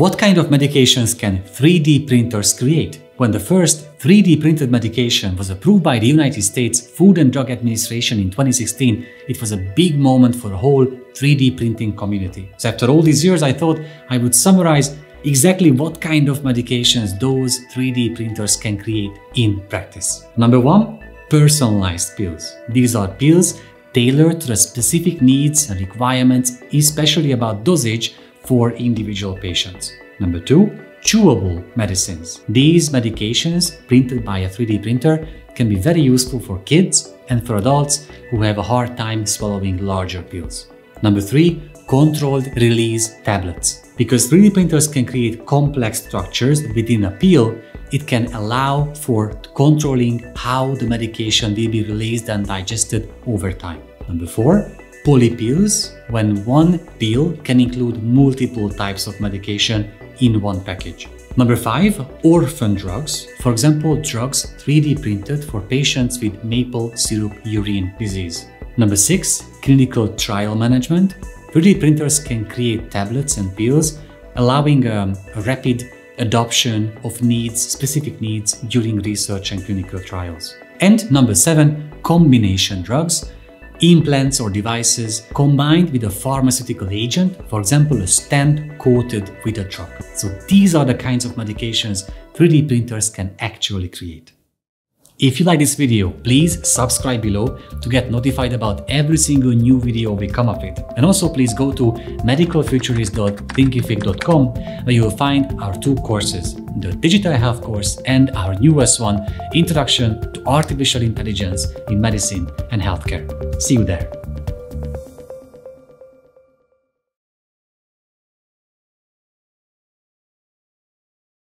What kind of medications can 3D printers create? When the first 3D printed medication was approved by the United States Food and Drug Administration in 2016, it was a big moment for the whole 3D printing community. So after all these years, I thought I would summarize exactly what kind of medications those 3D printers can create in practice. Number one, personalized pills. These are pills tailored to the specific needs and requirements, especially about dosage for individual patients. Number two, chewable medicines. These medications, printed by a 3D printer, can be very useful for kids and for adults who have a hard time swallowing larger pills. Number three, controlled release tablets. Because 3D printers can create complex structures within a pill, it can allow for controlling how the medication will be released and digested over time. Number four, polypills, when one pill can include multiple types of medication in one package. Number five, orphan drugs. For example, drugs 3D printed for patients with maple syrup urine disease. Number six, clinical trial management. 3D printers can create tablets and pills, allowing um, a rapid adoption of needs, specific needs during research and clinical trials. And number seven, combination drugs implants or devices combined with a pharmaceutical agent, for example, a stent coated with a drug. So these are the kinds of medications 3D printers can actually create. If you like this video, please subscribe below to get notified about every single new video we come up with. And also please go to medicalfuturist.thinkific.com where you will find our two courses, the Digital Health course and our newest one, Introduction to Artificial Intelligence in Medicine and Healthcare. See you there.